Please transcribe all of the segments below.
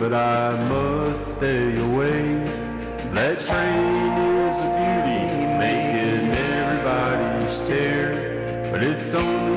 but I must stay away. That train is a beauty, making everybody stare, but its only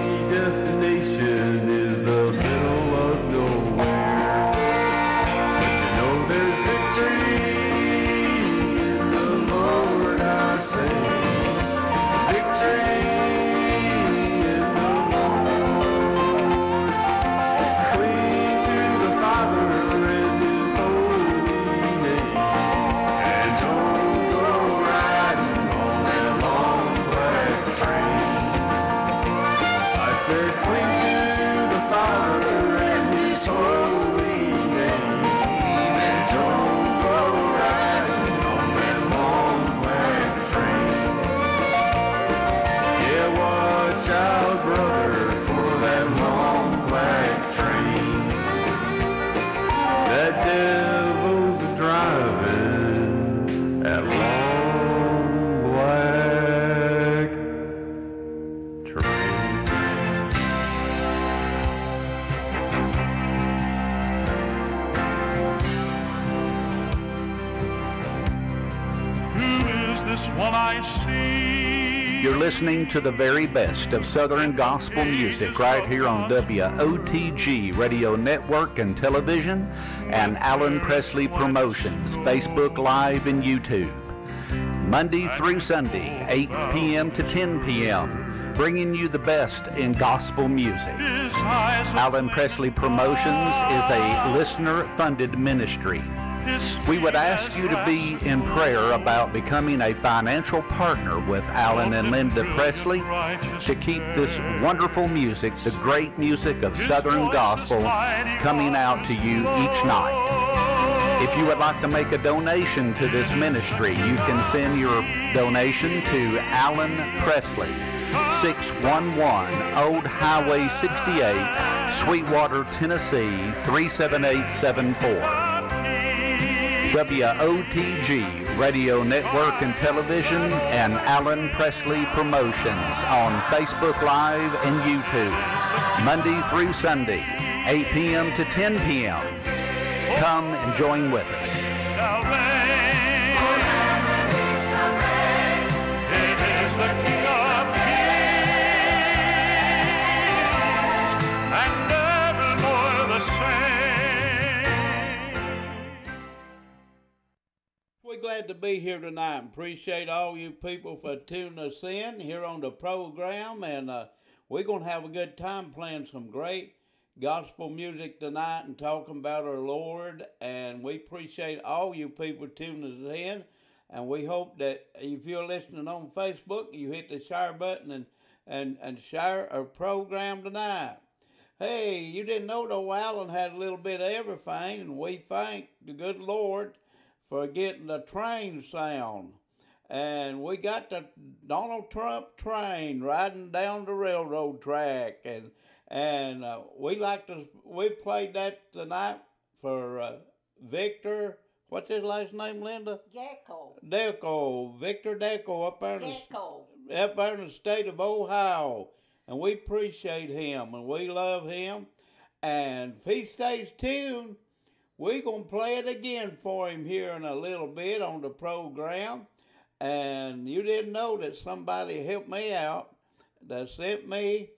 listening to the very best of Southern gospel music right here on WOTG Radio Network and Television and Allen Presley Promotions, Facebook Live and YouTube. Monday through Sunday, 8 p.m. to 10 p.m., bringing you the best in gospel music. Allen Presley Promotions is a listener funded ministry. We would ask you to be in prayer about becoming a financial partner with Allen and Linda Presley to keep this wonderful music, the great music of Southern Gospel, coming out to you each night. If you would like to make a donation to this ministry, you can send your donation to Allen Presley, 611 Old Highway 68, Sweetwater, Tennessee 37874. WOTG Radio Network and Television and Allen Presley Promotions on Facebook Live and YouTube. Monday through Sunday, 8 p.m. to 10 p.m. Come and join with us. Glad to be here tonight. And appreciate all you people for tuning us in here on the program, and uh, we're gonna have a good time playing some great gospel music tonight and talking about our Lord. And we appreciate all you people tuning us in, and we hope that if you're listening on Facebook, you hit the share button and and and share our program tonight. Hey, you didn't know though Allen had a little bit of everything, and we thank the good Lord for getting the train sound. And we got the Donald Trump train riding down the railroad track, and and uh, we like to we played that tonight for uh, Victor. What's his last name, Linda? Gecko. Deco, Victor Deco, up there in the up there in the state of Ohio, and we appreciate him and we love him. And if he stays tuned, we're gonna play it again for him here in a little bit on the program. And you didn't know that somebody helped me out that sent me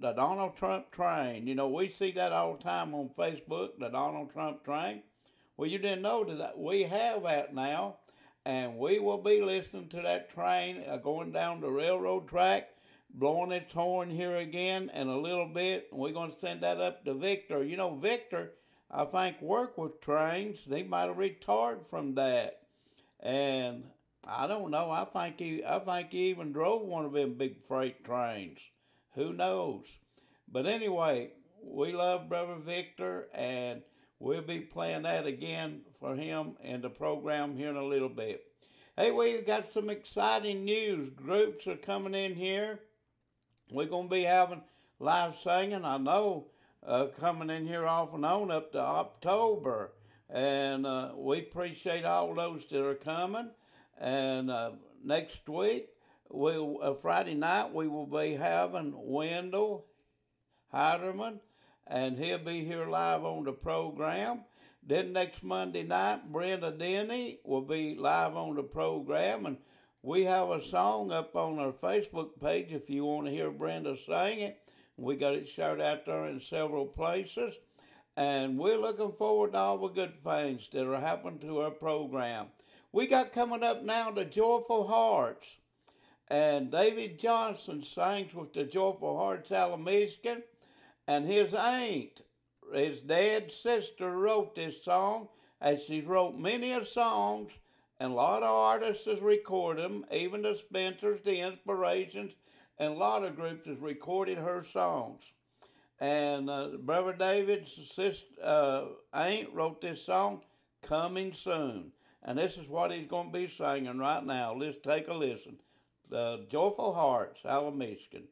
the Donald Trump train. You know, we see that all the time on Facebook, the Donald Trump train. Well, you didn't know that we have that now, and we will be listening to that train uh, going down the railroad track, blowing its horn here again in a little bit. And we're going to send that up to Victor. You know, Victor, I think, work with trains. He might have retired from that, and I don't know. I think he, I think he even drove one of them big freight trains. Who knows? But anyway, we love Brother Victor, and we'll be playing that again for him in the program here in a little bit. Hey, we've got some exciting news. Groups are coming in here. We're going to be having live singing, I know, uh, coming in here off and on up to October. And uh, we appreciate all those that are coming. And uh, next week, we uh, Friday night, we will be having Wendell Heiderman, and he'll be here live on the program. Then next Monday night, Brenda Denny will be live on the program, and we have a song up on our Facebook page if you want to hear Brenda sing it. We got it shared out there in several places. And we're looking forward to all the good things that are happening to our program. We got coming up now the Joyful Hearts. And David Johnson sings with the Joyful Hearts out. And his aunt, his dead sister, wrote this song, as she's wrote many of songs, and a lot of artists has recorded them, even the Spencers, the Inspirations, and a lot of groups has recorded her songs. And uh, Brother David's sister, uh, Aunt wrote this song, Coming Soon. And this is what he's going to be singing right now. Let's take a listen. The Joyful Hearts, Alamishkin.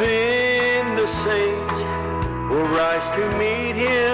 Then the saints will rise to meet him.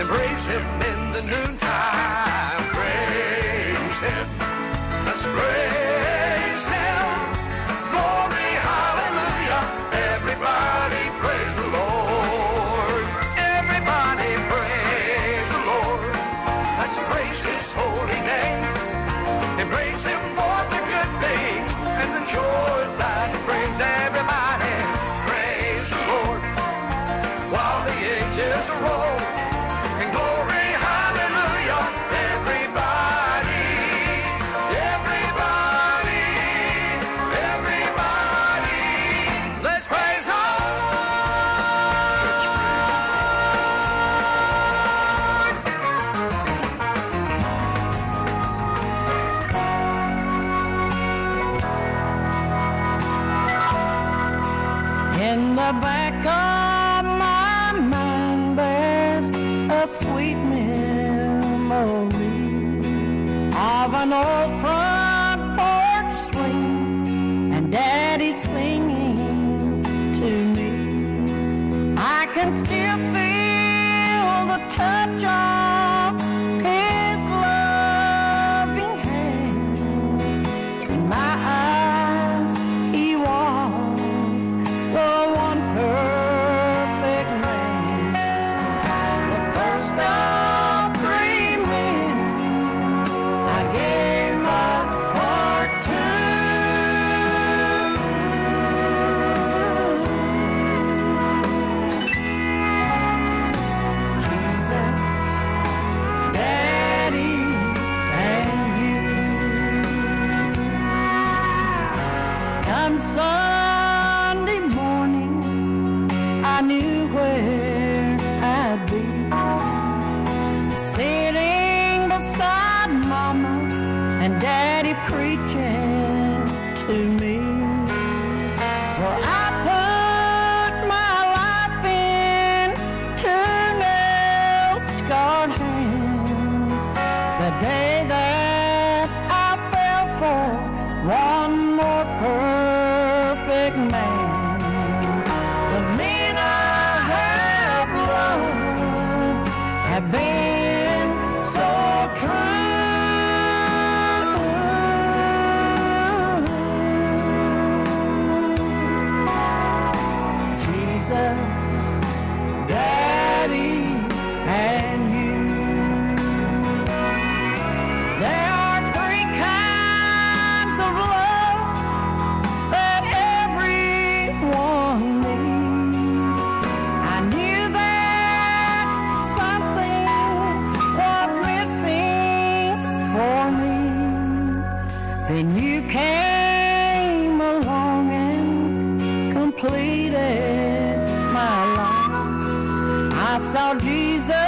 Embrace him in the noontime. Praise him. Let's praise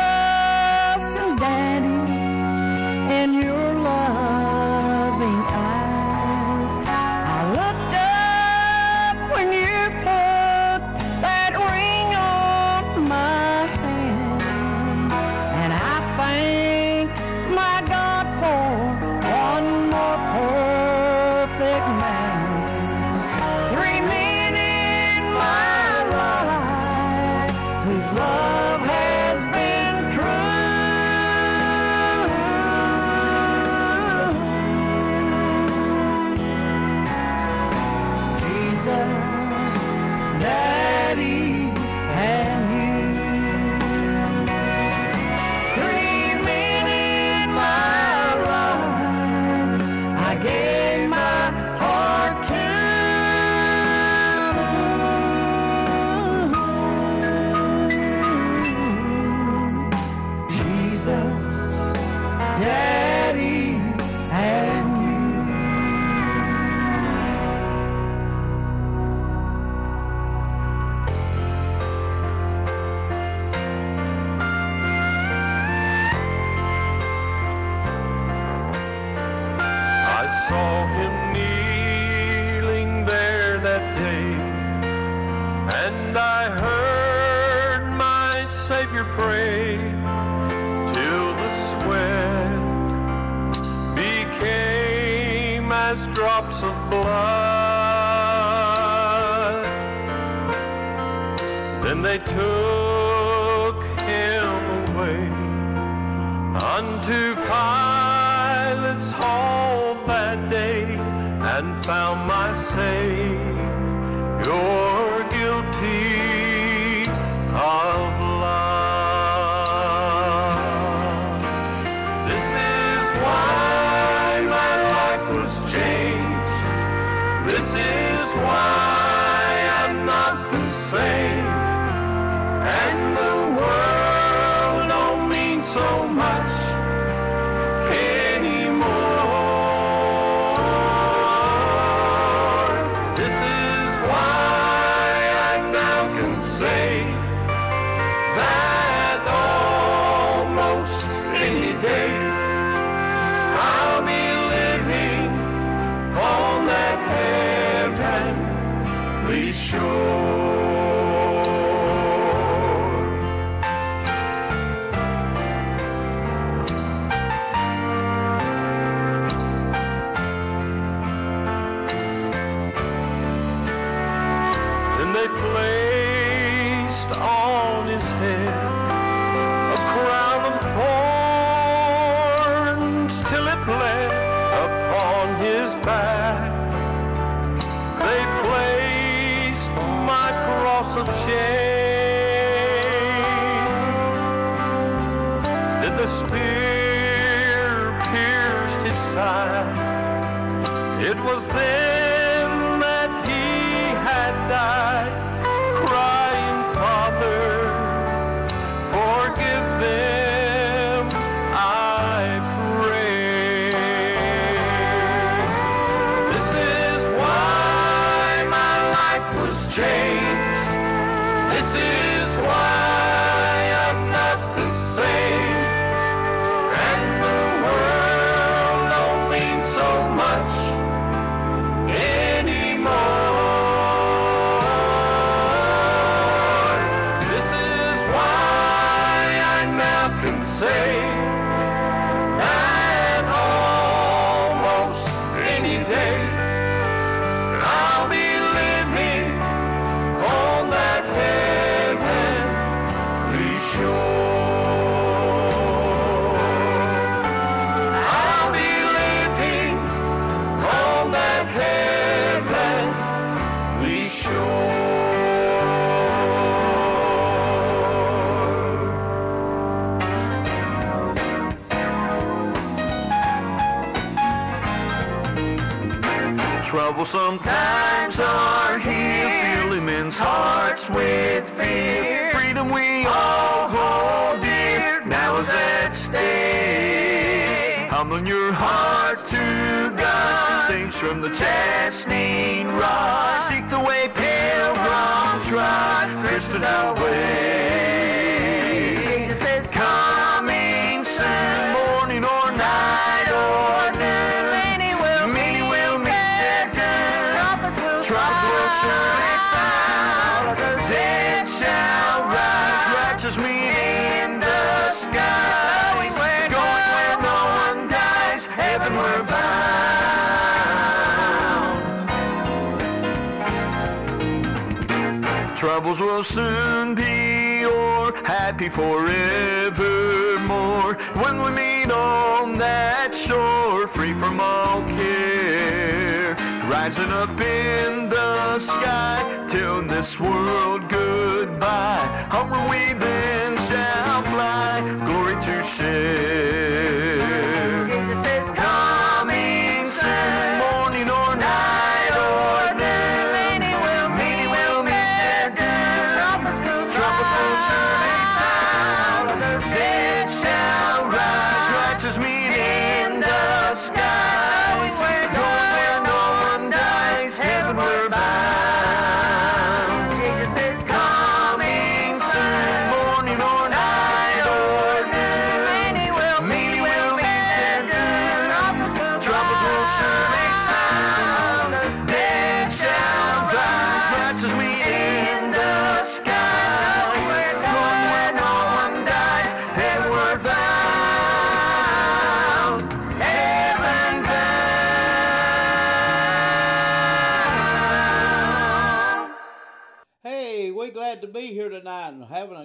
Hey! trouble sometimes are here. Fill men's hearts with fear. Freedom we all hold dear now is at stake. Humbling your heart to God saints from the chastening rod. Seek the way pilgrims ride, Christian our way. souls will soon be or happy forevermore when we meet on that shore, free from all care, rising up in the sky, till this world goodbye. Are we then?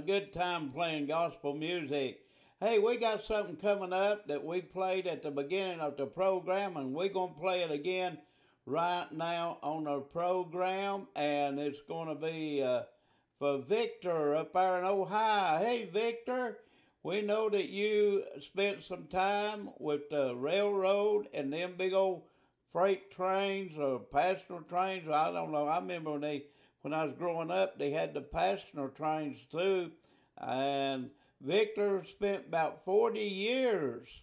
Good time playing gospel music. Hey, we got something coming up that we played at the beginning of the program, and we're going to play it again right now on our program, and it's going to be uh, for Victor up there in Ohio. Hey, Victor, we know that you spent some time with the railroad and them big old freight trains or passenger trains. I don't know. I remember when they when I was growing up, they had the passenger trains too, and Victor spent about forty years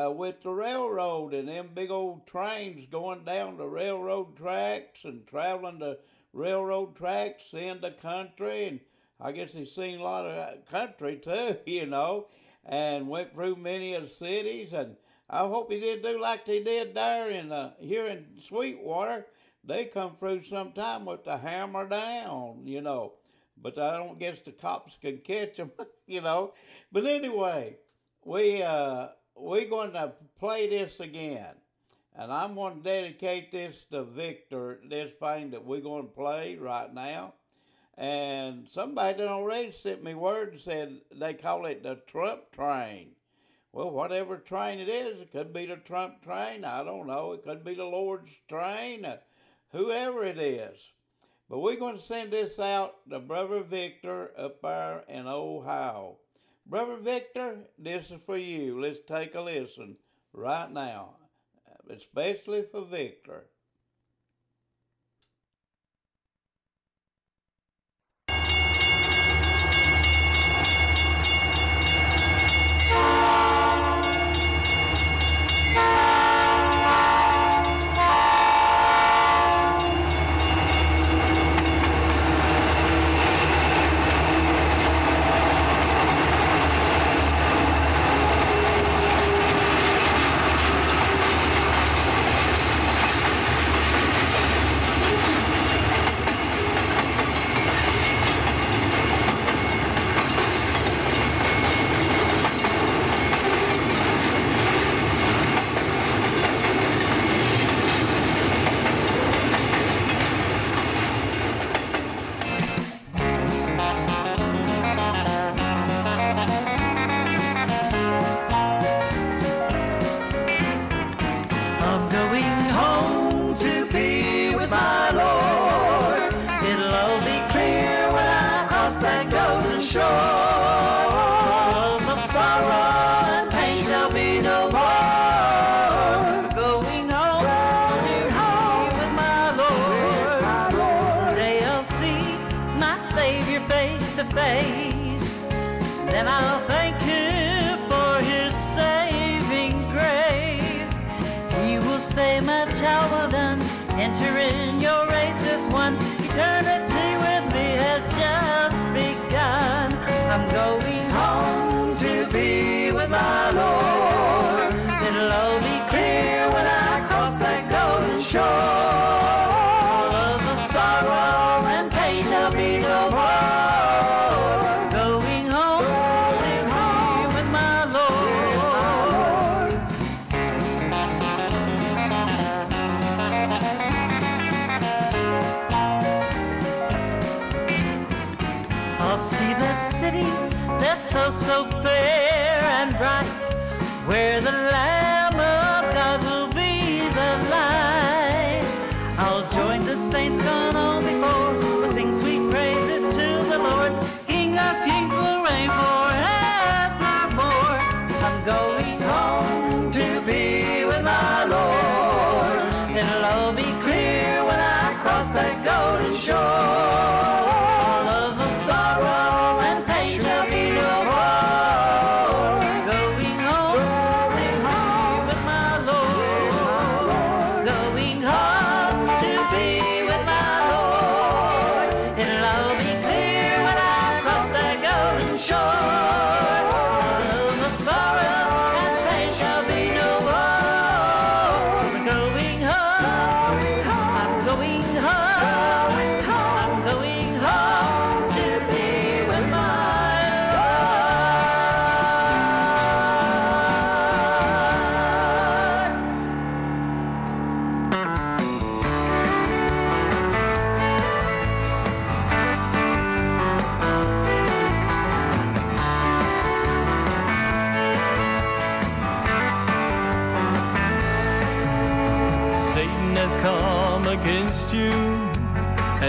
uh, with the railroad and them big old trains going down the railroad tracks and traveling the railroad tracks in the country and I guess he's seen a lot of country too, you know, and went through many of the cities. And I hope he didn't do like they did there in uh, here in Sweetwater. They come through sometime with the hammer down, you know. But I don't guess the cops can catch them, you know. But anyway, we uh, we're going to play this again. And I'm going to dedicate this to Victor, this thing that we're going to play right now. And somebody done already sent me word and said they call it the Trump train. Well, whatever train it is, it could be the Trump train. I don't know. It could be the Lord's train, uh, whoever it is. But we're going to send this out to Brother Victor up there in Ohio. Brother Victor, this is for you. Let's take a listen right now, especially for Victor.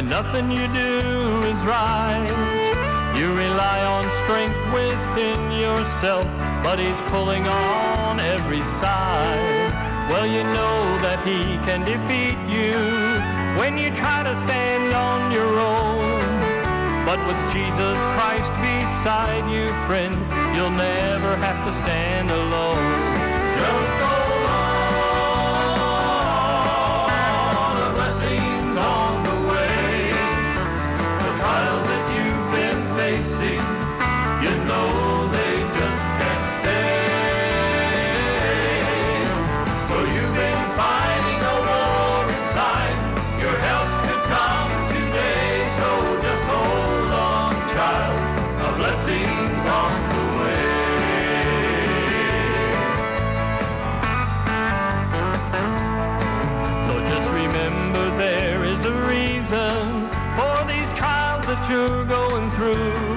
Nothing you do is right. You rely on strength within yourself, but he's pulling on every side. Well, you know that he can defeat you when you try to stand on your own. But with Jesus Christ beside you, friend, you'll never have to stand alone. you're going through.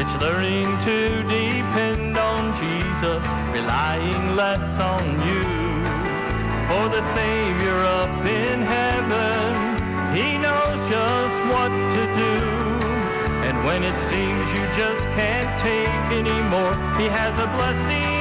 It's learning to depend on Jesus, relying less on you. For the Savior up in heaven, He knows just what to do. And when it seems you just can't take anymore, He has a blessing.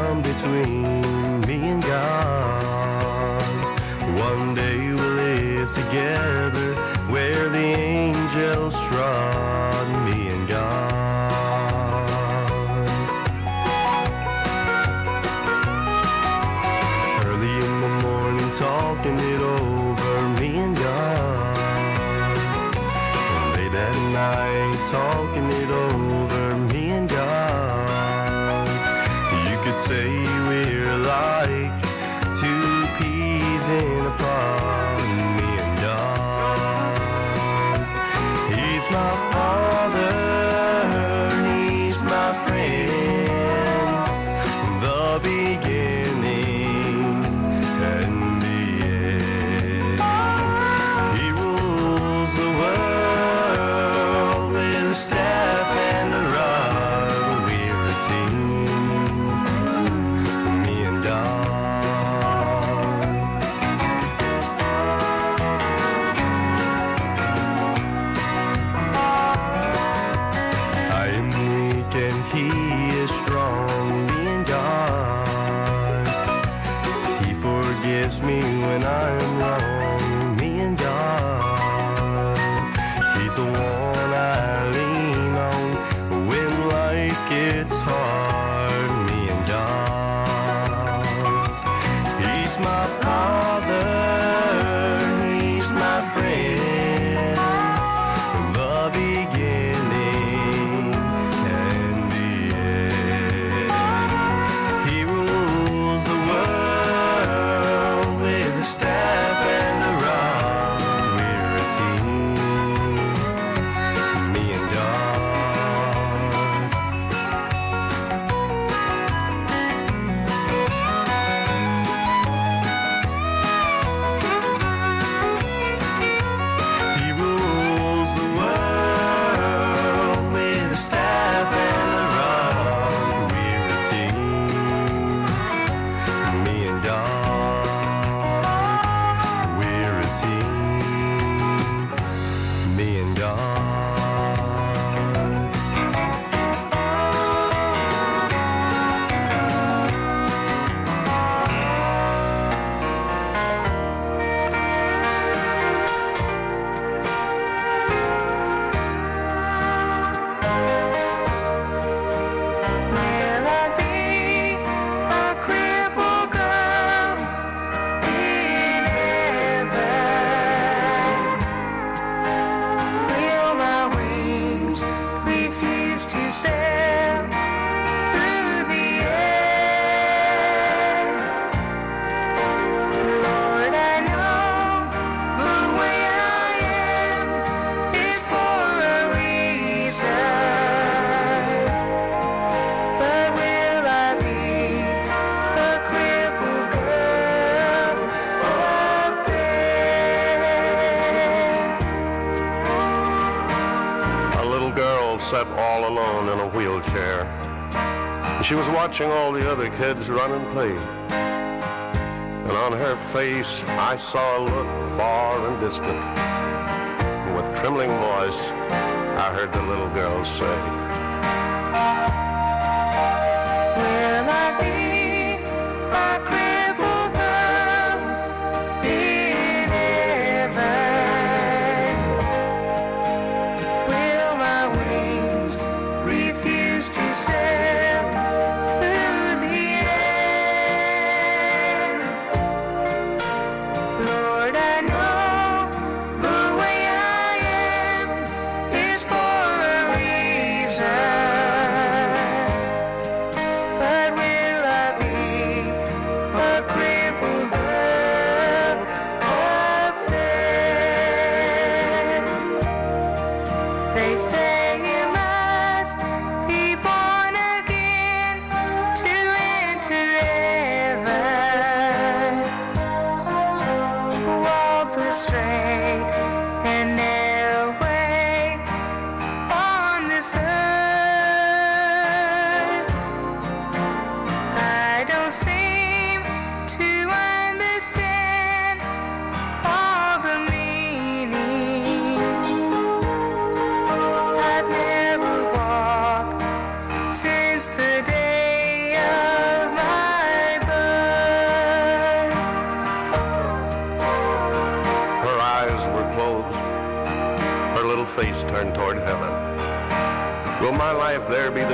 come between me and God. One day we'll live together. I saw a look far and distant. With trembling voice, I heard the little girl say,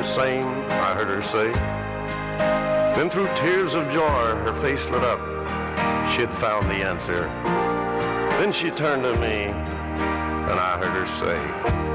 same, I heard her say. Then through tears of joy, her face lit up. She had found the answer. Then she turned to me, and I heard her say,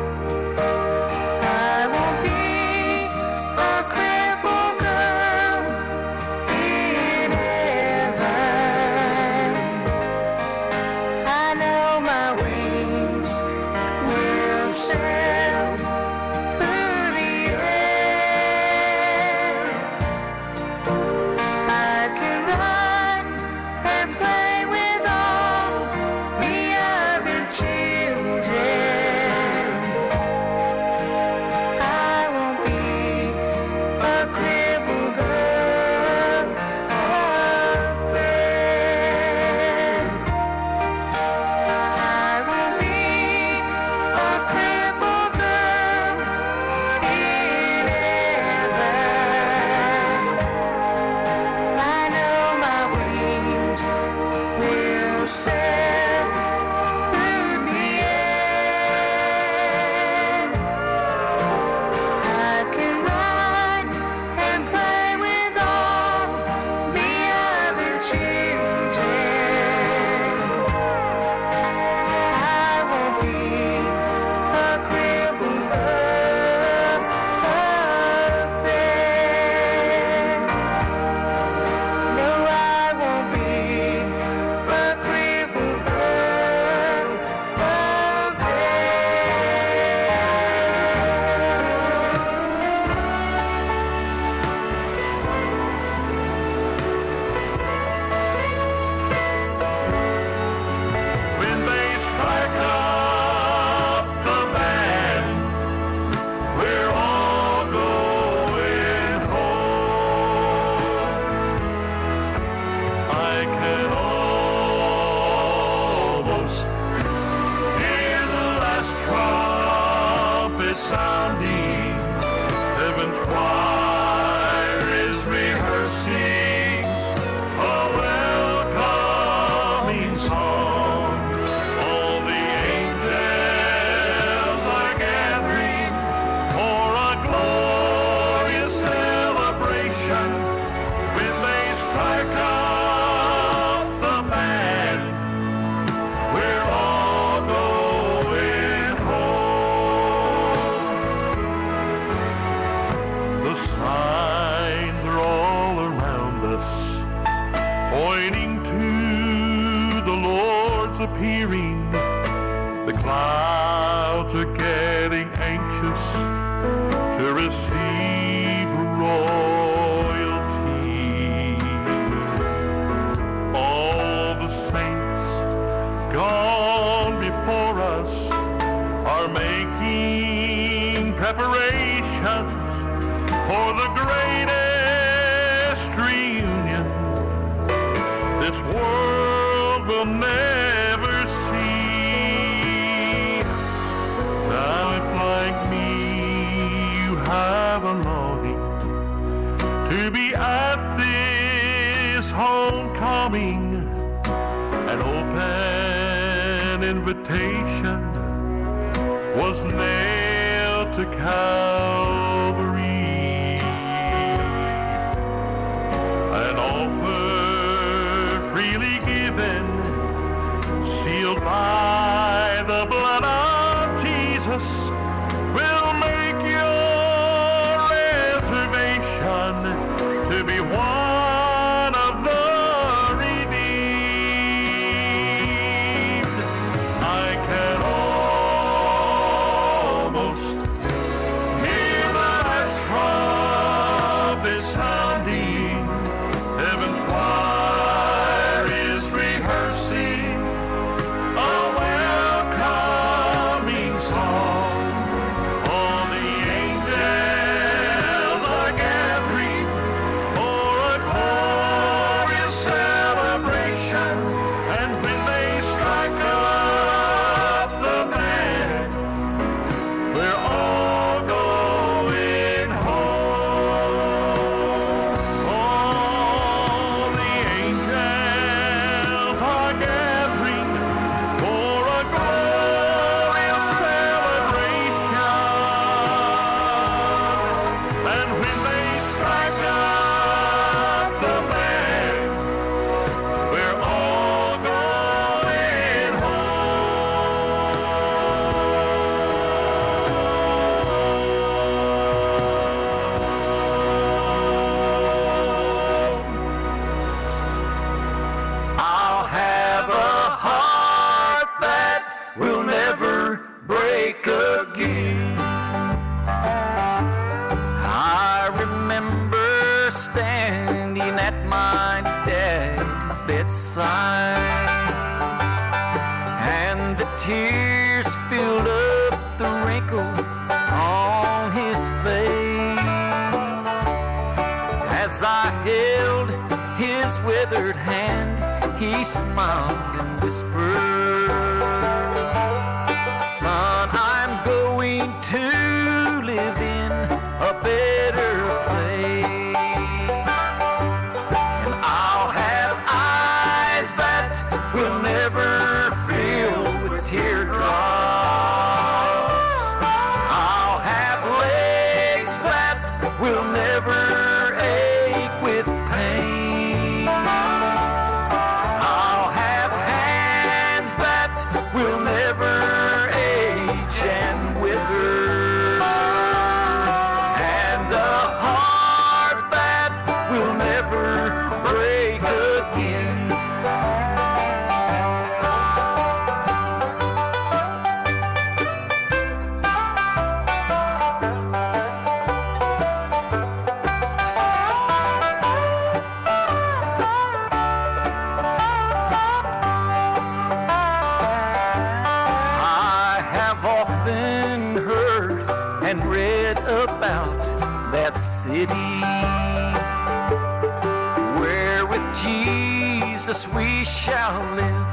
Jesus we shall live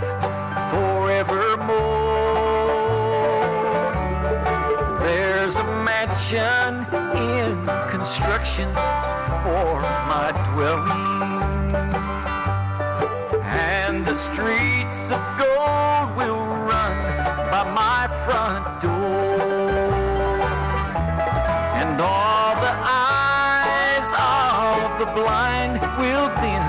forevermore. There's a mansion in construction for my dwelling, and the streets of gold will run by my front door, and all the eyes of the blind will then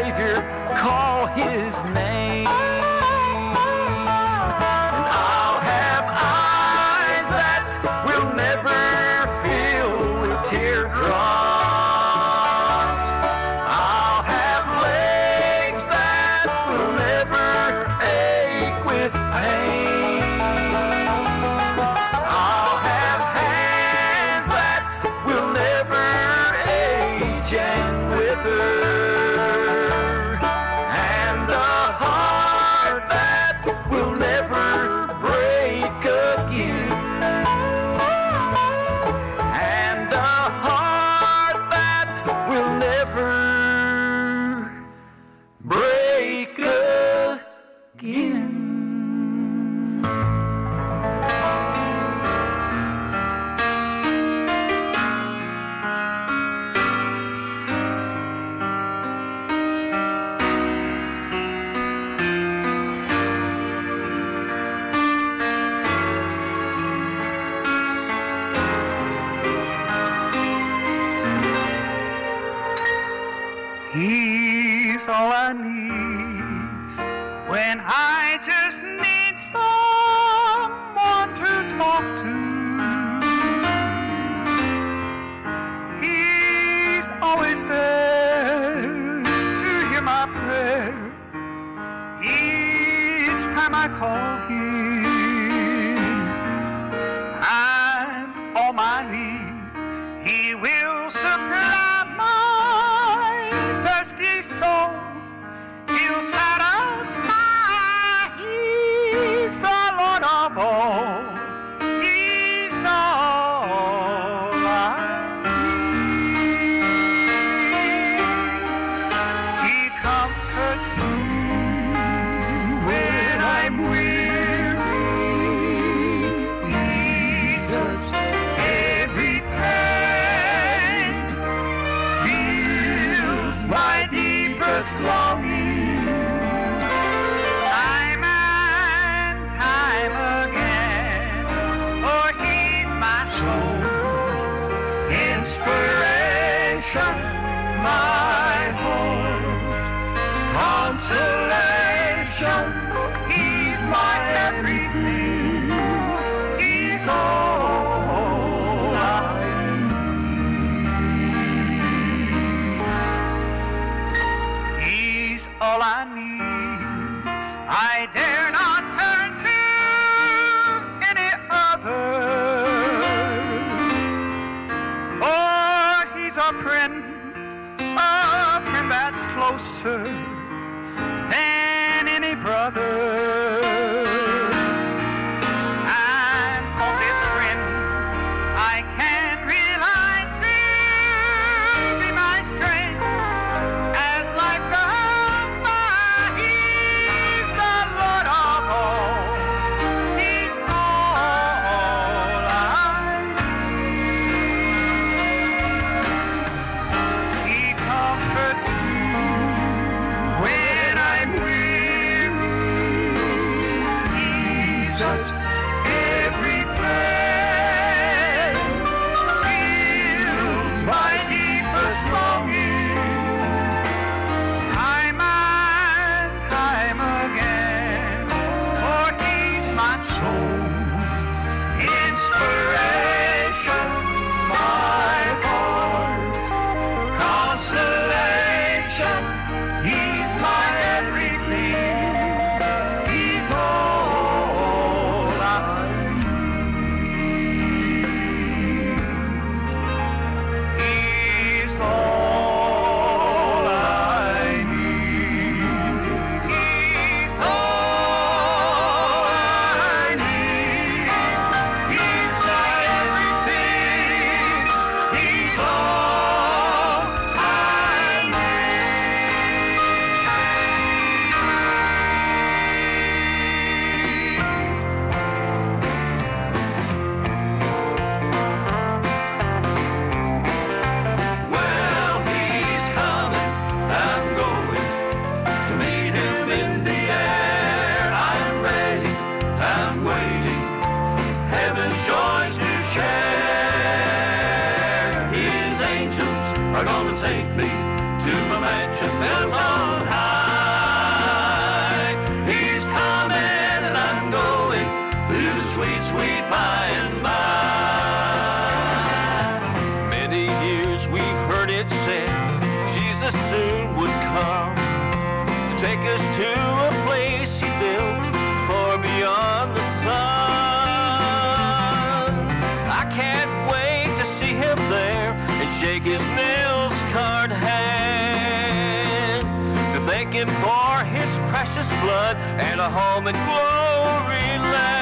Savior. And a home in glory land.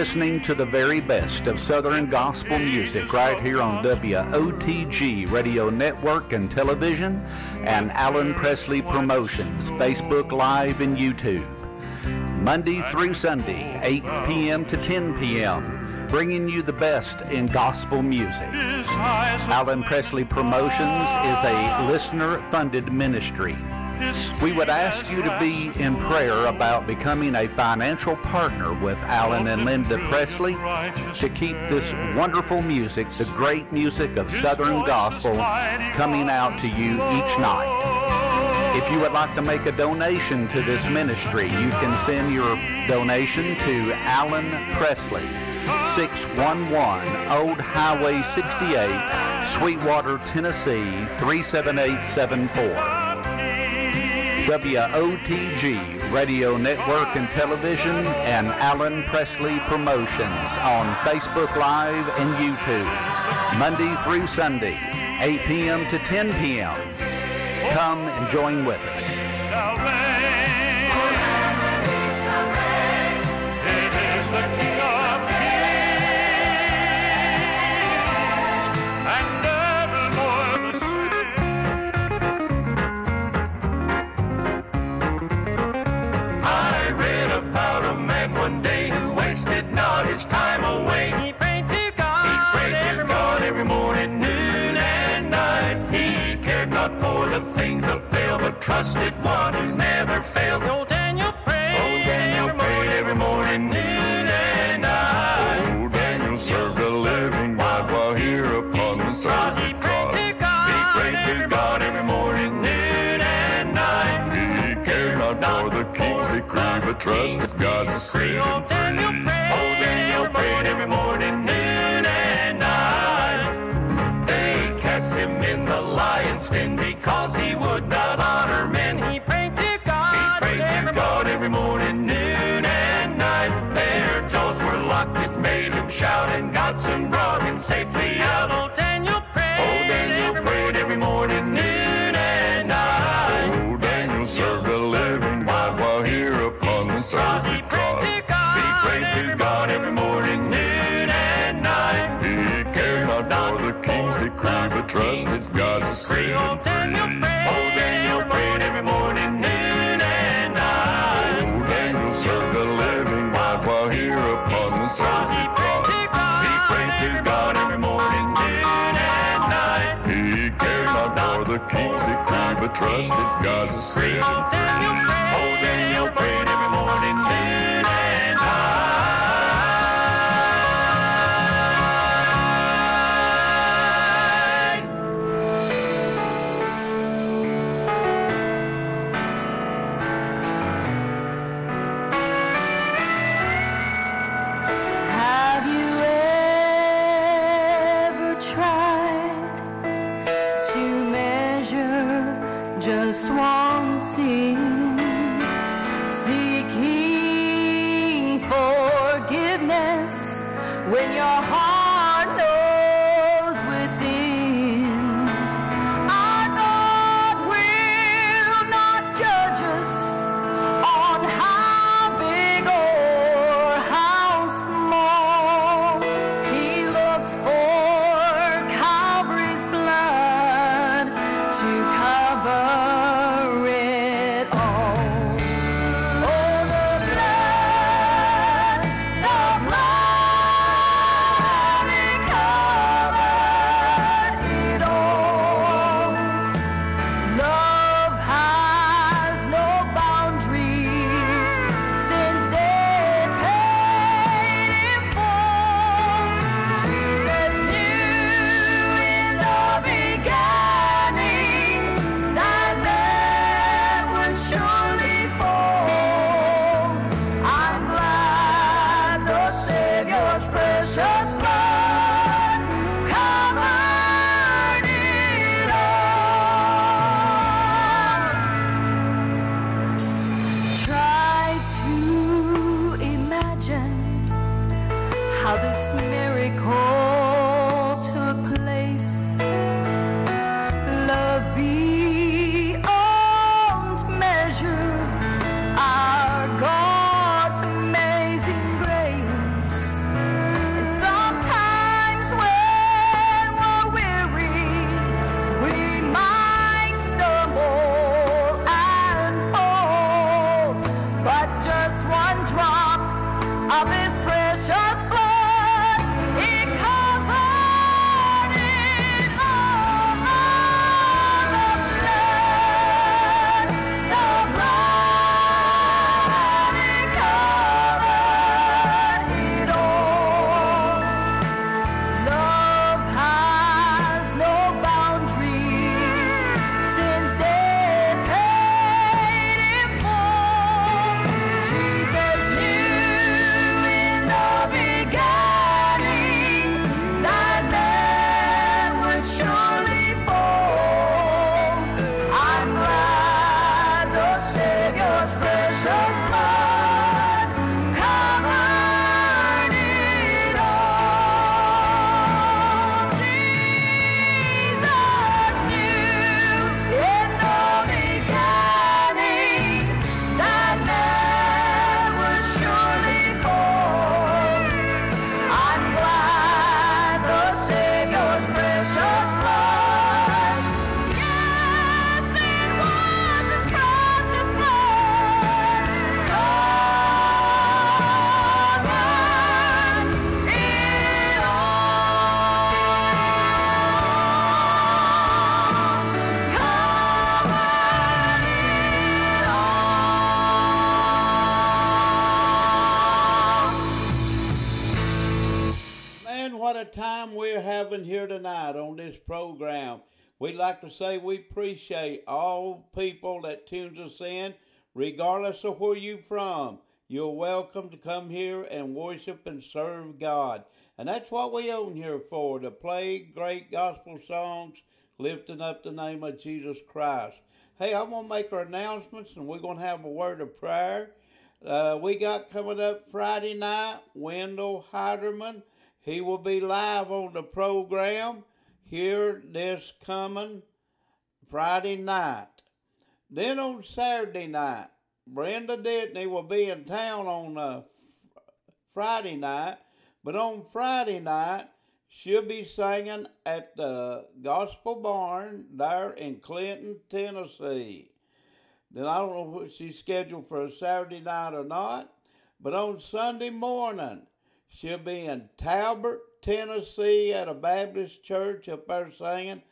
Listening to the very best of Southern gospel music right here on WOTG Radio Network and Television and Allen Presley Promotions, Facebook Live and YouTube. Monday through Sunday, 8 p.m. to 10 p.m., bringing you the best in gospel music. Allen Presley Promotions is a listener funded ministry. We would ask you to be in prayer about becoming a financial partner with Allen and Linda Presley to keep this wonderful music, the great music of Southern Gospel, coming out to you each night. If you would like to make a donation to this ministry, you can send your donation to Allen Presley, 611 Old Highway 68, Sweetwater, Tennessee 37874. WOTG Radio Network and Television and Allen Presley Promotions on Facebook Live and YouTube, Monday through Sunday, 8 p.m. to 10 p.m. Come and join with us. Trusted who never fails. Old Daniel prayed. Old oh, Daniel prayed every morning, noon, and night. Old Daniel served a living God while here upon the surface He prayed to God. He prayed to God every morning, noon, and night. He cared not for the king's decree, but trusted God to save him free. Old Daniel prayed every morning, noon, and night. They cast him in the lion's den because made him shout, and God soon brought him safely out. Old Daniel prayed. Old Daniel prayed every morning, noon, and night. Old Daniel served a living God while here upon the surface He prayed to God every morning, noon, and night. He cared not for the king's decree, but trusted God to save him free. prayed. Old Daniel prayed every morning, decree, but trusted God to save him Old Daniel free. To say we appreciate all people that tunes us in, regardless of where you're from. You're welcome to come here and worship and serve God. And that's what we own here for, to play great gospel songs, lifting up the name of Jesus Christ. Hey, I'm going to make our announcements and we're going to have a word of prayer. Uh, we got coming up Friday night, Wendell Heiderman. He will be live on the program here this coming Friday night. Then on Saturday night, Brenda Ditney will be in town on uh, Friday night, but on Friday night, she'll be singing at the Gospel Barn there in Clinton, Tennessee. Then I don't know if she's scheduled for a Saturday night or not, but on Sunday morning, she'll be in Talbot, Tennessee at a Baptist church up there singing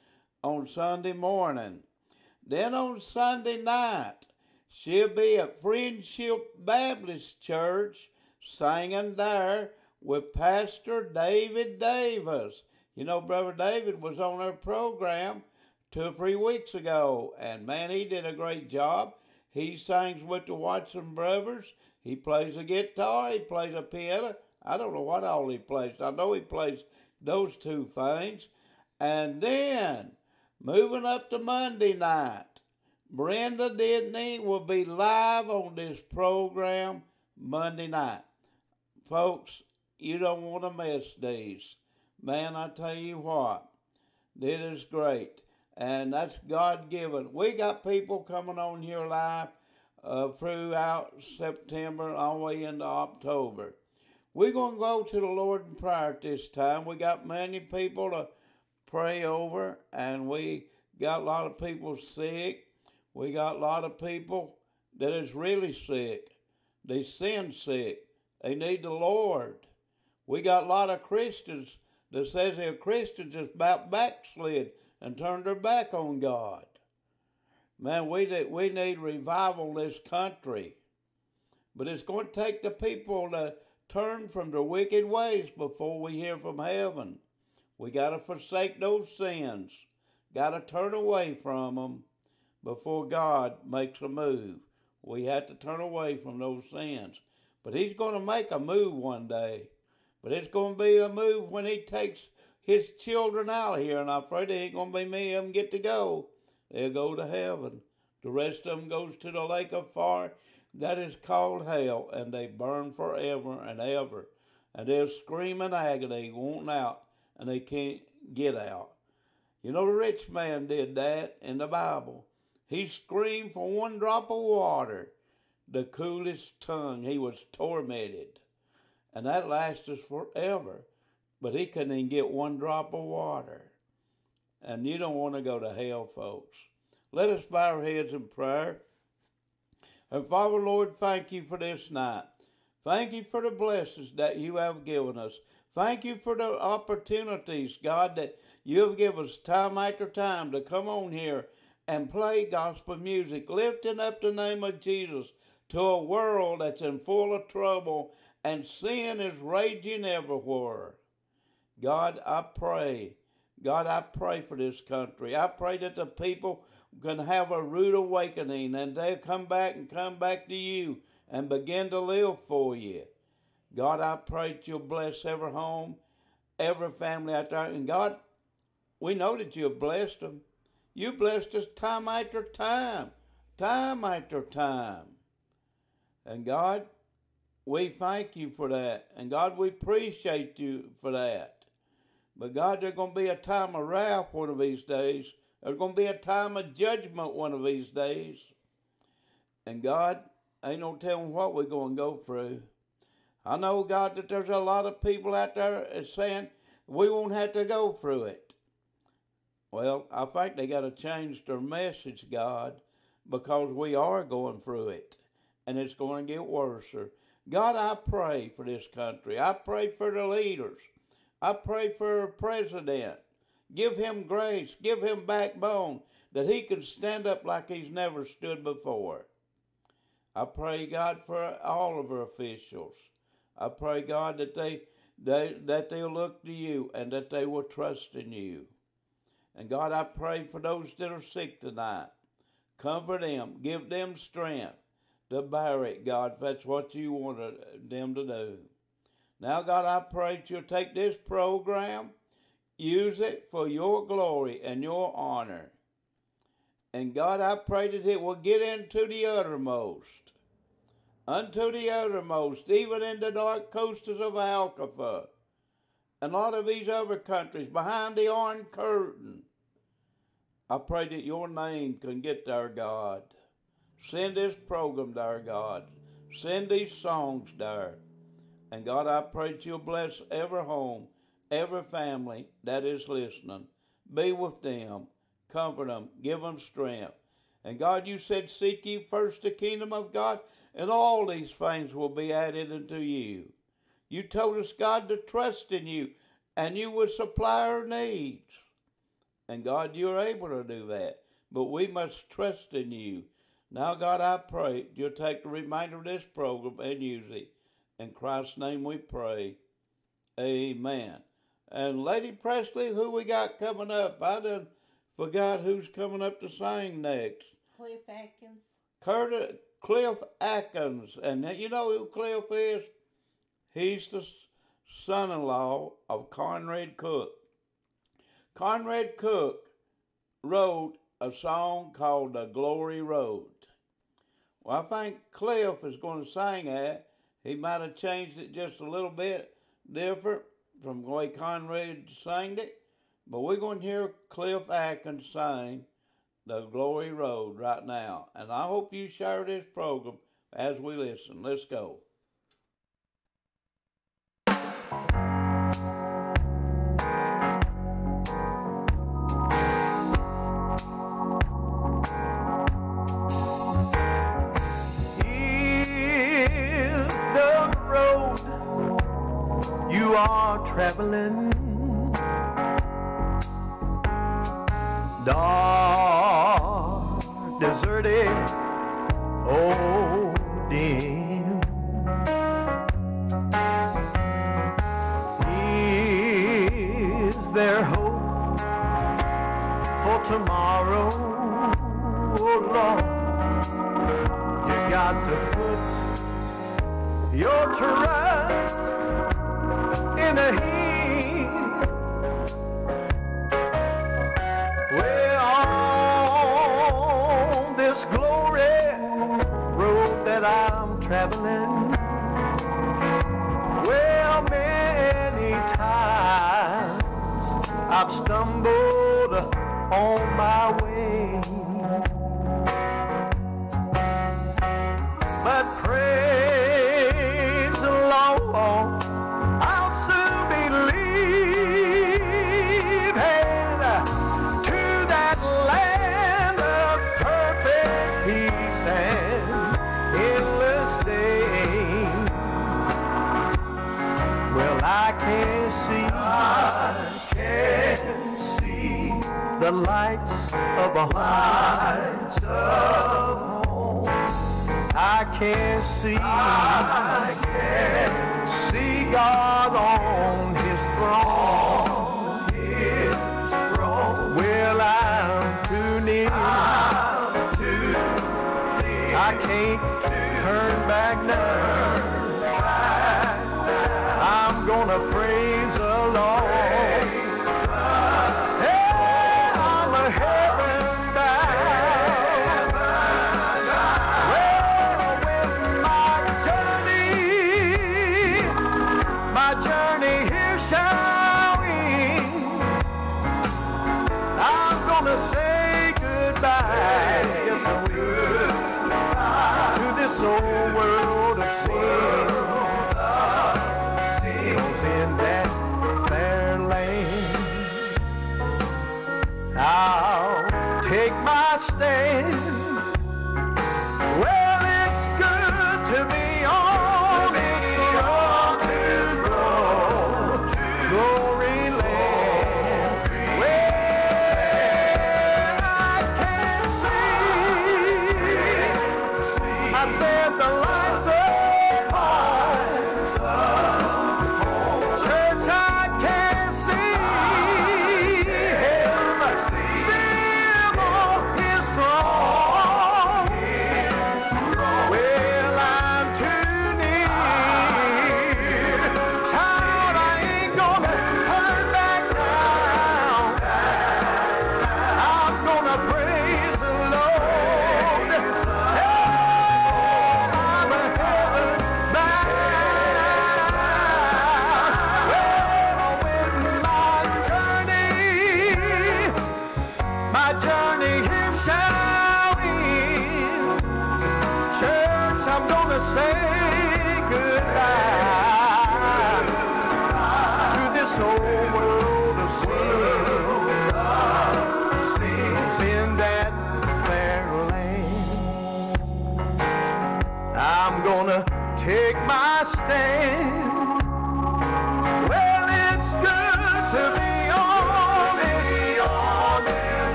on Sunday morning. Then on Sunday night, she'll be at Friendship Baptist Church singing there with Pastor David Davis. You know, Brother David was on our program two or three weeks ago, and man, he did a great job. He sings with the Watson Brothers. He plays a guitar. He plays a piano. I don't know what all he plays. I know he plays those two things. And then, moving up to Monday night, Brenda Disney will be live on this program Monday night. Folks, you don't want to miss these. Man, I tell you what, this is great. And that's God given. We got people coming on here live uh, throughout September all the way into October. We're going to go to the Lord in prayer at this time. We got many people to pray over, and we got a lot of people sick. We got a lot of people that is really sick. They sin sick. They need the Lord. We got a lot of Christians that says they're Christians just about backslid and turned their back on God. Man, we need, we need revival in this country. But it's going to take the people to turn from their wicked ways before we hear from heaven. We got to forsake those sins. Got to turn away from them before God makes a move. We have to turn away from those sins. But He's going to make a move one day. But it's going to be a move when He takes His children out of here. And I'm afraid there ain't going to be many of them get to go. They'll go to heaven. The rest of them goes to the lake of fire that is called hell, and they burn forever and ever. And they're screaming agony, wanting out, and they can't get out. You know, the rich man did that in the Bible. He screamed for one drop of water, the coolest tongue. He was tormented. And that lasted forever. But he couldn't even get one drop of water. And you don't want to go to hell, folks. Let us bow our heads in prayer. And Father, Lord, thank you for this night. Thank you for the blessings that you have given us. Thank you for the opportunities, God, that you have given us time after time to come on here and play gospel music, lifting up the name of Jesus to a world that's in full of trouble and sin is raging everywhere. God, I pray. God, I pray for this country. I pray that the people can have a rude awakening and they'll come back and come back to you and begin to live for you. God, I pray that you'll bless every home, every family out there. And God, we know that you have blessed them. You blessed us time after time, time after time. And God, we thank you for that. And God, we appreciate you for that. But God, there's going to be a time of wrath one of these days. There's going to be a time of judgment one of these days. And God, ain't no telling what we're going to go through. I know, God, that there's a lot of people out there saying we won't have to go through it. Well, I think they got to change their message, God, because we are going through it and it's going to get worse. God, I pray for this country. I pray for the leaders. I pray for the president. Give him grace. Give him backbone that he can stand up like he's never stood before. I pray, God, for all of our officials. I pray, God, that they they, that they'll look to you and that they will trust in you. And God, I pray for those that are sick tonight. Comfort them, give them strength to bear it, God, if that's what you want them to do. Now, God, I pray that you'll take this program, use it for your glory and your honor. And God, I pray that it will get into the uttermost, unto the uttermost, even in the dark coasts of Alcatha, and a lot of these other countries, behind the Iron Curtain. I pray that your name can get there, God. Send this program there, God. Send these songs there. And God, I pray that you'll bless every home, every family that is listening. Be with them, comfort them, give them strength. And God, you said, Seek ye first the kingdom of God, and all these things will be added unto you. You told us, God, to trust in you, and you would supply our needs. And God, you're able to do that. But we must trust in you. Now, God, I pray you'll take the remainder of this program and use it. In Christ's name we pray. Amen. And Lady Presley, who we got coming up? I done forgot who's coming up to sing next. Cliff Atkins. Curtis, Cliff Atkins. And you know who Cliff is? He's the son-in-law of Conrad Cook. Conrad Cook wrote a song called The Glory Road. Well, I think Cliff is going to sing that. He might have changed it just a little bit different from the way Conrad sang it. But we're going to hear Cliff Atkins sing The Glory Road right now. And I hope you share this program as we listen. Let's go. traveling. I've the lights of a home. I can't see, I can't see God on His throne. His throne. Well, I'm too near. I'm too near. I can't turn back now.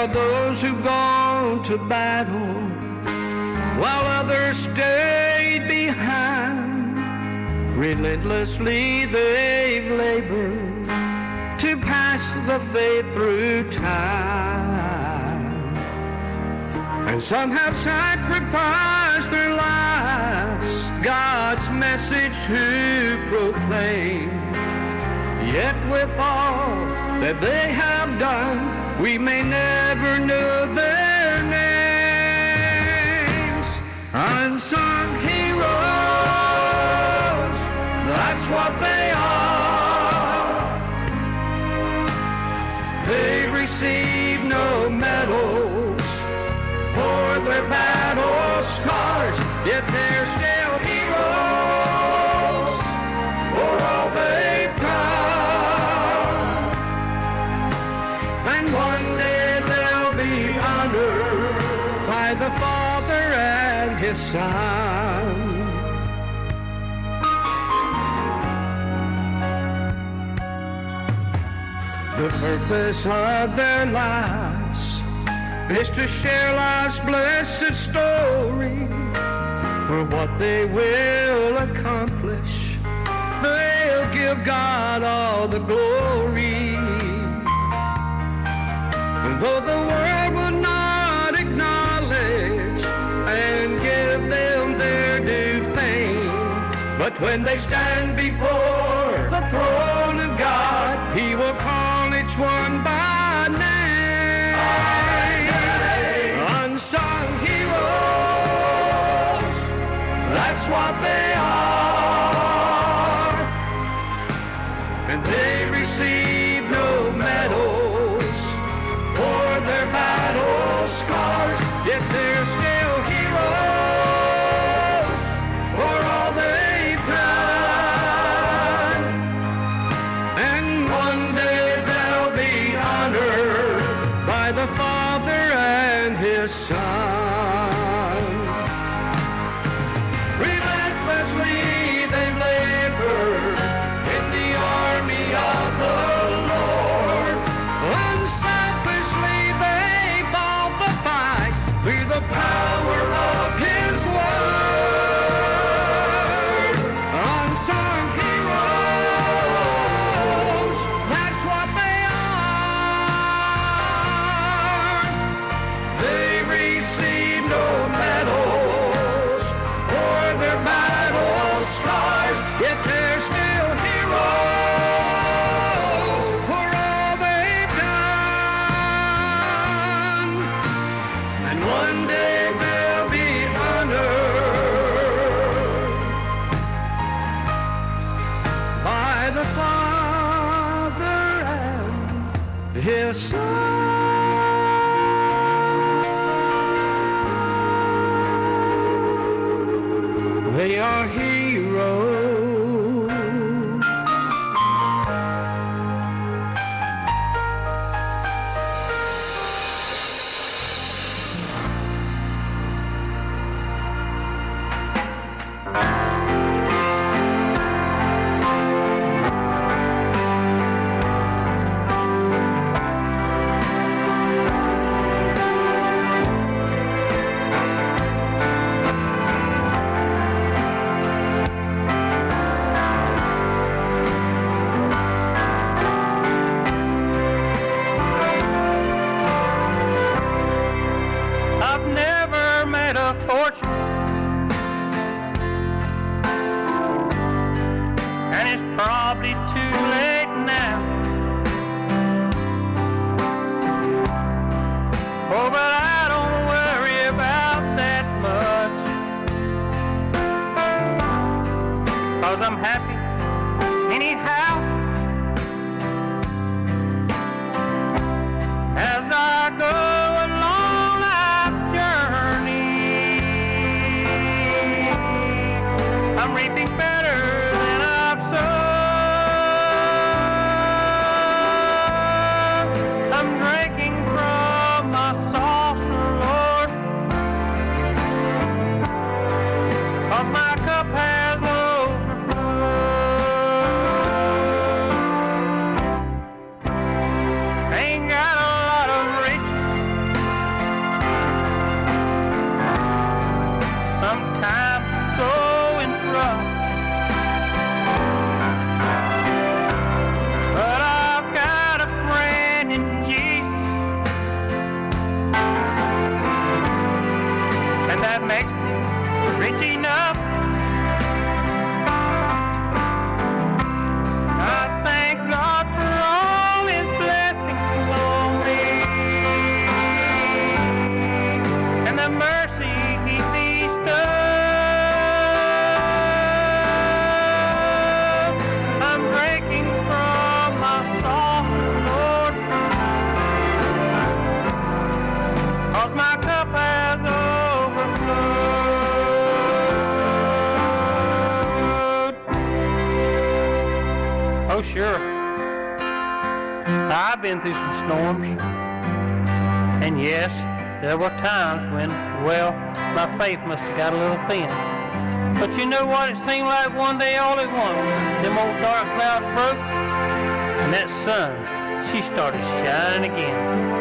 Are those who've gone to battle while others stayed behind. Relentlessly they've labored to pass the faith through time. And some have sacrificed their lives, God's message to proclaim. Yet with all that they have done, we may never know their names. Unsung heroes, that's what they are. They receive no medals for their battle scars, The purpose of their lives is to share life's blessed story. For what they will accomplish, they'll give God all the glory. And though the world but when they stand before the throne of God, He will call each one by name. Unsung heroes, that's what they are. make There were times when, well, my faith must have got a little thin. But you know what? It seemed like one day all at once, them old dark clouds broke, and that sun, she started shining again.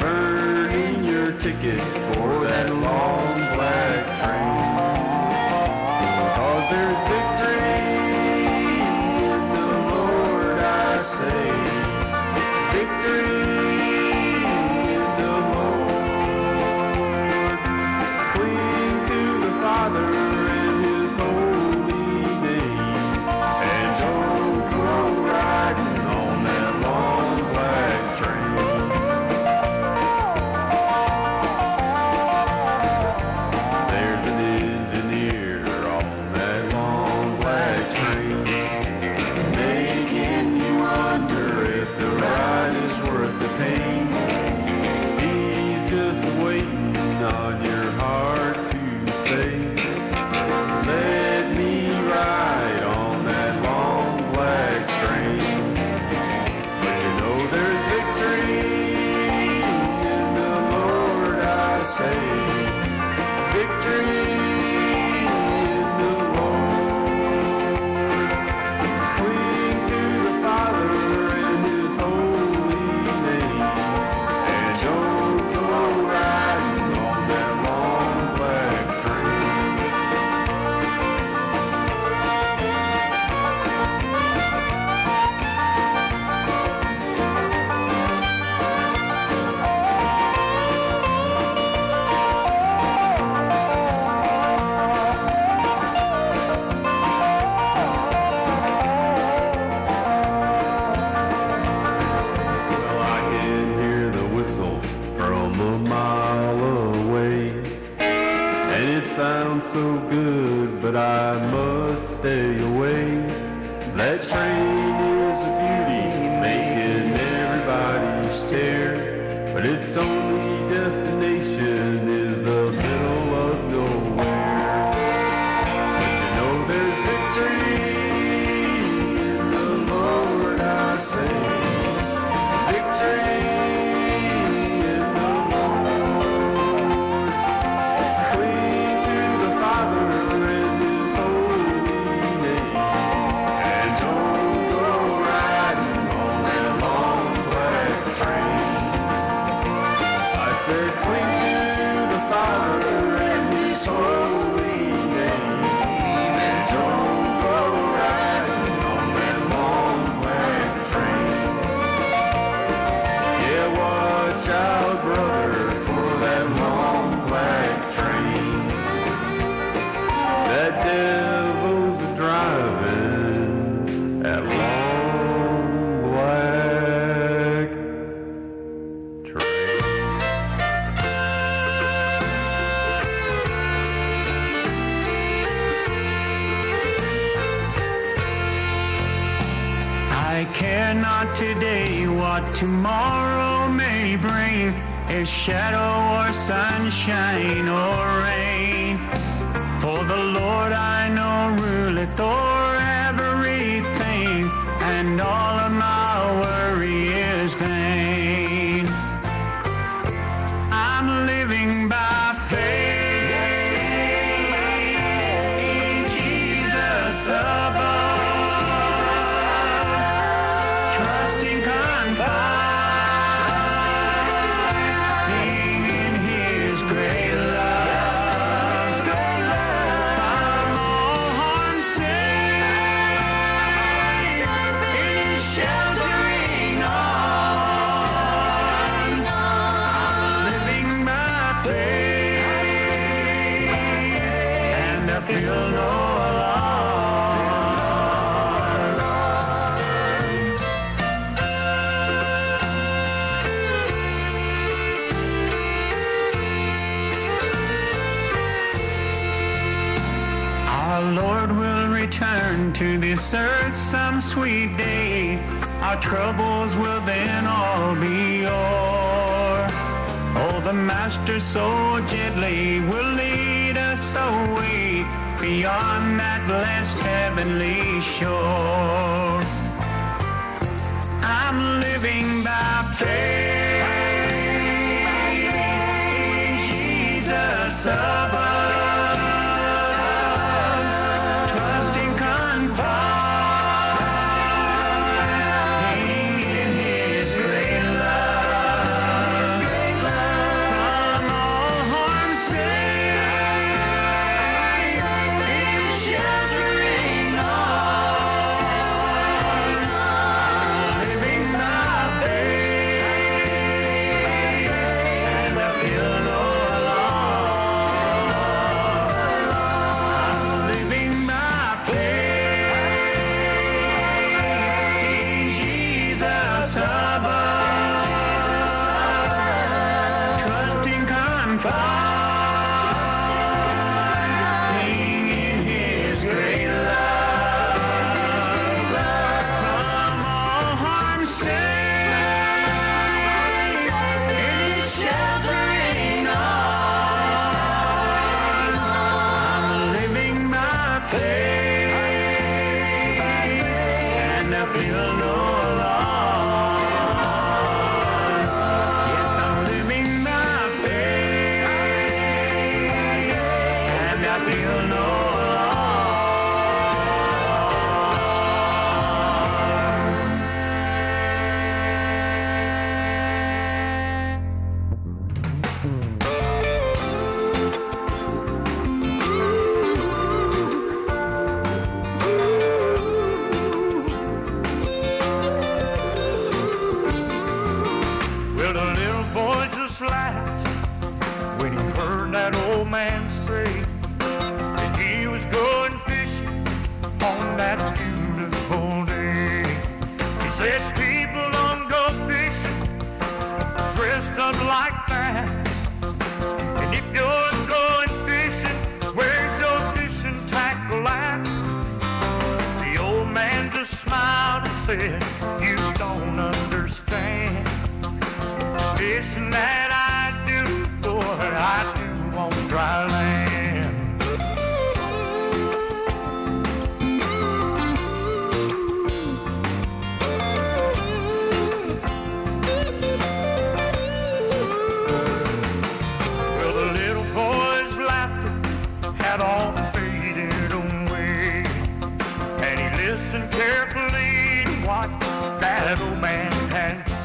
burning your ticket for that long. master so gently will lead us away beyond that blessed heavenly shore. said you don't understand. Fishing out.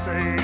say.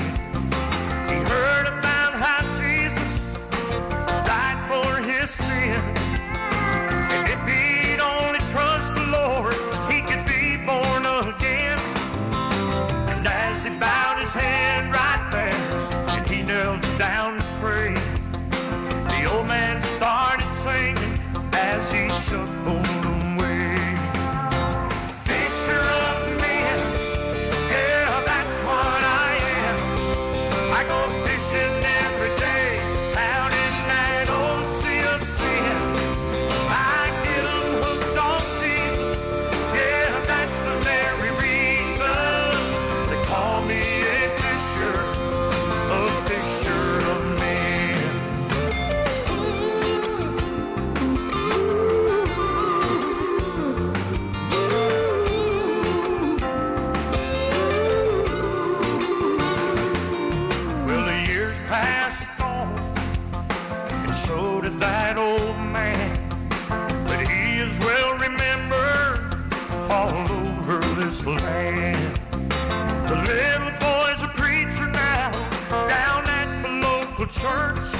church.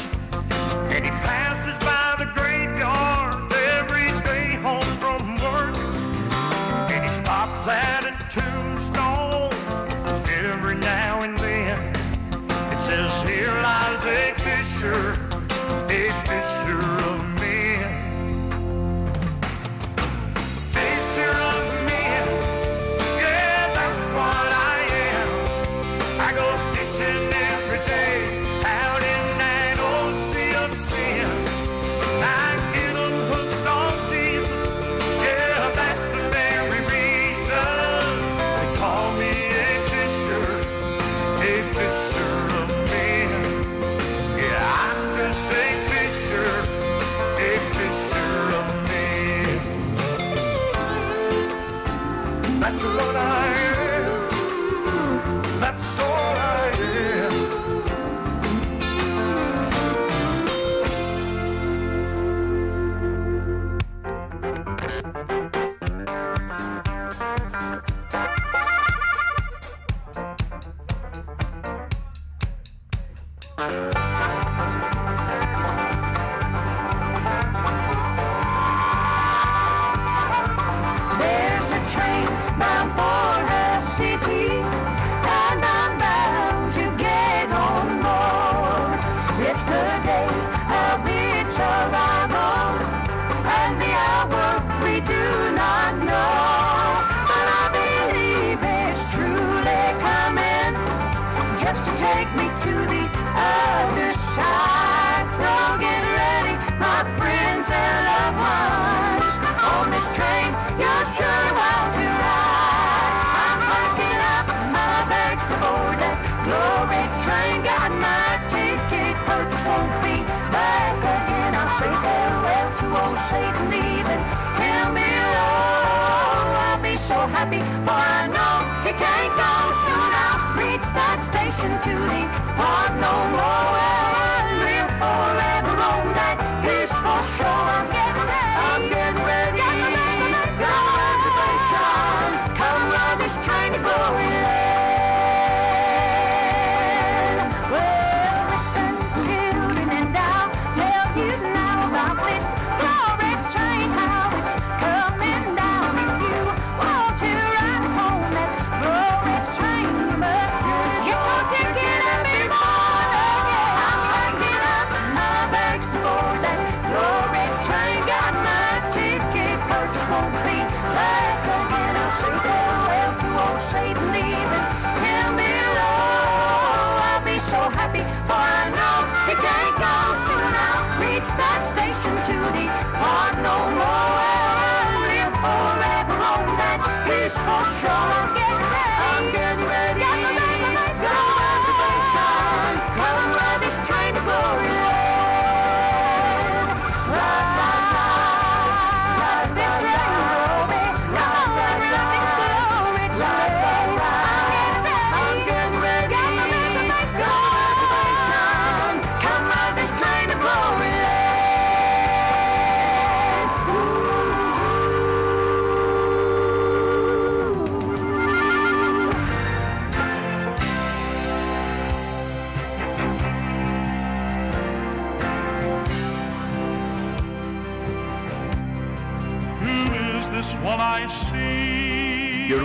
happy, for I know he can't go soon. I'll reach that station to the park no more.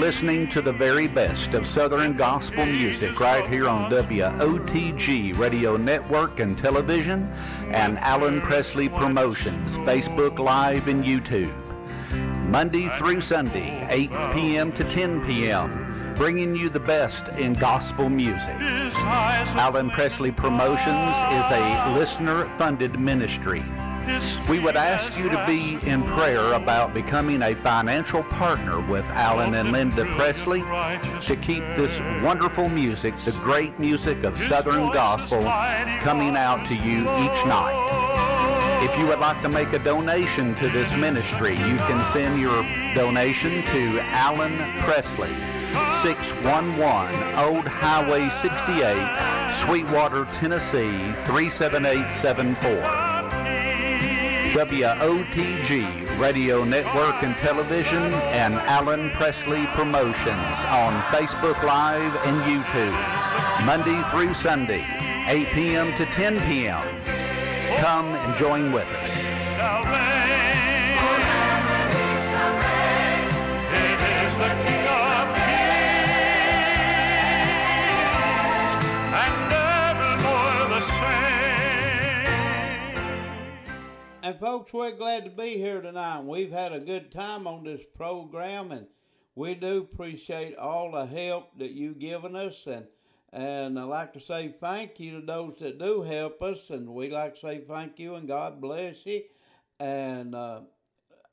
Listening to the very best of Southern gospel music right here on WOTG Radio Network and Television and Allen Presley Promotions, Facebook Live and YouTube. Monday through Sunday, 8 p.m. to 10 p.m., bringing you the best in gospel music. Allen Presley Promotions is a listener funded ministry. We would ask you to be in prayer about becoming a financial partner with Allen and Linda Presley to keep this wonderful music, the great music of Southern gospel, coming out to you each night. If you would like to make a donation to this ministry, you can send your donation to Allen Presley, 611 Old Highway 68, Sweetwater, Tennessee 37874. WOTG Radio Network and Television and Allen Presley Promotions on Facebook Live and YouTube, Monday through Sunday, 8 p.m. to 10 p.m. Come and join with us. And folks, we're glad to be here tonight. We've had a good time on this program, and we do appreciate all the help that you've given us. And and I'd like to say thank you to those that do help us, and we like to say thank you and God bless you. And uh,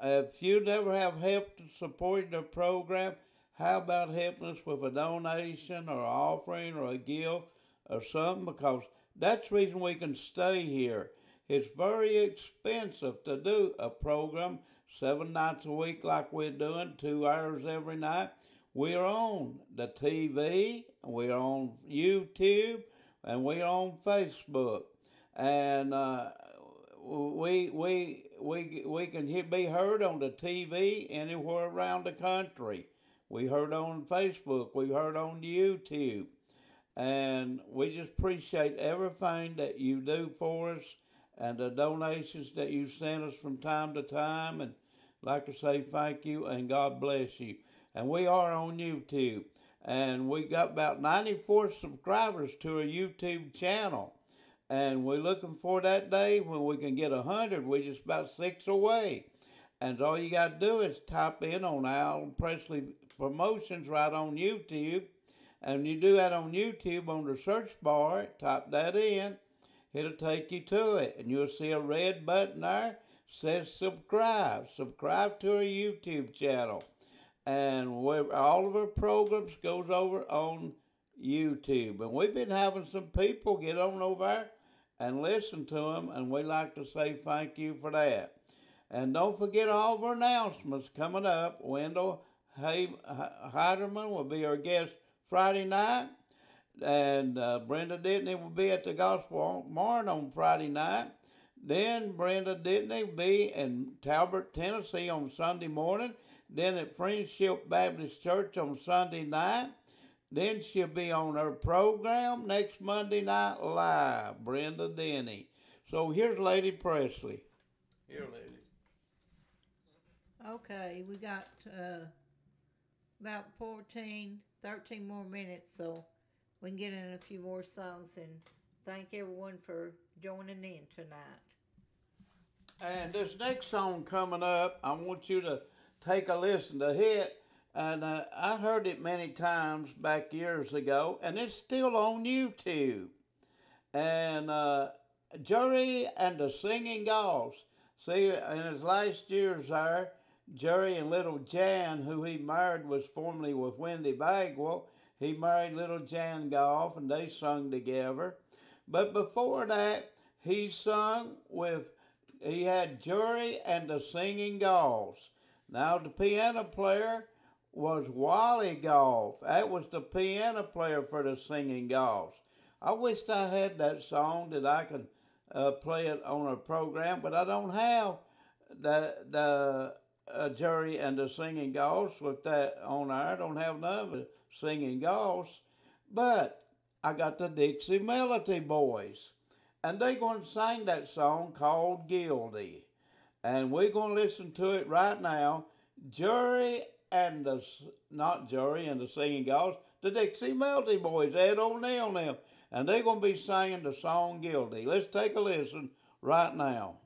if you never have helped to support the program, how about helping us with a donation or offering or a gift or something? Because that's the reason we can stay here. It's very expensive to do a program seven nights a week like we're doing, two hours every night. We're on the TV, we're on YouTube, and we're on Facebook. And uh, we, we, we, we can be heard on the TV anywhere around the country. We heard on Facebook, we heard on YouTube. And we just appreciate everything that you do for us and the donations that you send us from time to time. And like to say thank you and God bless you. And we are on YouTube. And we got about 94 subscribers to our YouTube channel. And we're looking for that day when we can get 100. We're just about six away. And all you got to do is type in on Allen Presley Promotions right on YouTube. And you do that on YouTube on the search bar, type that in, it'll take you to it. And you'll see a red button there says subscribe. Subscribe to our YouTube channel. And we all of our programs goes over on YouTube. And we've been having some people get on over there and listen to them, and we like to say thank you for that. And don't forget all of our announcements coming up. Wendell Heiderman will be our guest Friday night, and uh, Brenda Ditney will be at the Gospel Morn on Friday night. Then Brenda Ditney will be in Talbot, Tennessee on Sunday morning. Then at Friendship Baptist Church on Sunday night. Then she'll be on her program next Monday night live, Brenda Denny. So here's Lady Presley. Here, lady. Okay, we got uh, about 14, 13 more minutes, so we can get in a few more songs and thank everyone for joining in tonight. And this next song coming up, I want you to take a listen to it. And uh, I heard it many times back years ago, and it's still on YouTube. And uh, Jerry and the Singing Goffs. See, in his last years there, Jerry and little Jan, who he married, was formerly with Wendy Bagwell. He married little Jan Goff, and they sung together. But before that, he sung with, he had Jerry and the Singing Goffs. Now, the piano player was Wally Goff. That was the piano player for the Singing Goffs. I wished I had that song that I could uh, play it on a program, but I don't have the the uh, Jerry and the Singing Goffs with that on there. I don't have none of the singing Goffs, but I got the Dixie Melody Boys, and they going to sing that song called Guilty. And we're going to listen to it right now. Jerry and the, not Jerry and the Singing Goffs, the Dixie Melody Boys, Ed O'Neal and them. And they're going to be singing the song Guilty. Let's take a listen right now.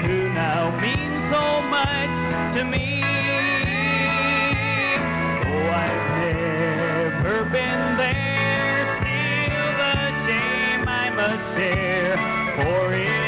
who now means so much to me. Oh, I've never been there, still the shame I must share for it.